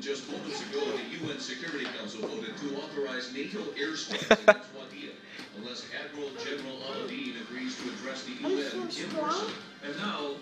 Just moments ago, the UN Security Council voted to authorize NATO airstrikes against Wadiya unless Admiral General Aladeen agrees to address the UN in person. And now,